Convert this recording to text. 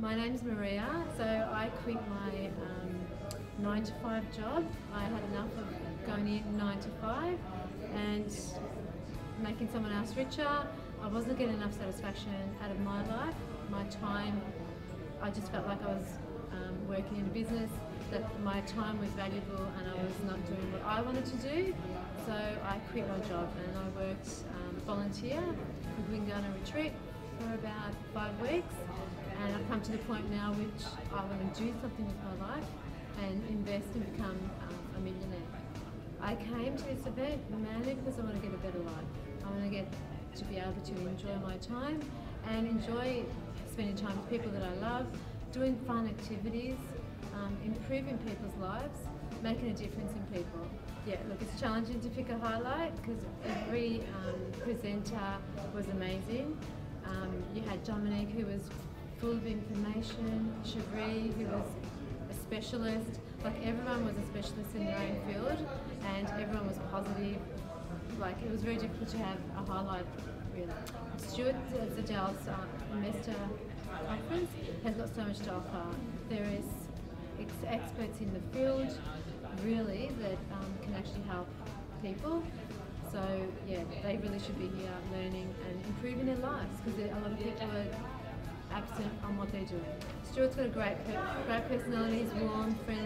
My name's Maria. So I quit my um, nine to five job. I had enough of going in nine to five and making someone else richer. I wasn't getting enough satisfaction out of my life, my time. I just felt like I was um, working in a business that my time was valuable and I was not doing what I wanted to do. So I quit my job and I worked um, volunteer with Wingana Retreat for about five weeks and I've come to the point now which I want to do something with my life and invest and become um, a millionaire. I came to this event mainly because I want to get a better life. I want to get to be able to enjoy my time and enjoy spending time with people that I love, doing fun activities, um, improving people's lives, making a difference in people. Yeah, look, it's challenging to pick a highlight because every um, presenter was amazing. Um, you had Dominique who was full of information, Cherie, who was a specialist. Like everyone was a specialist in their own field, and everyone was positive. Like it was very difficult to have a highlight. Really, Stuart Zadel's uh, investor conference has got so much to offer. There is ex- experts in the field, really, that um, can actually help people. So yeah, they really should be here learning and improving lives because a lot of people are absent on what they're doing. Stuart's got a great, great personality. He's warm, friendly.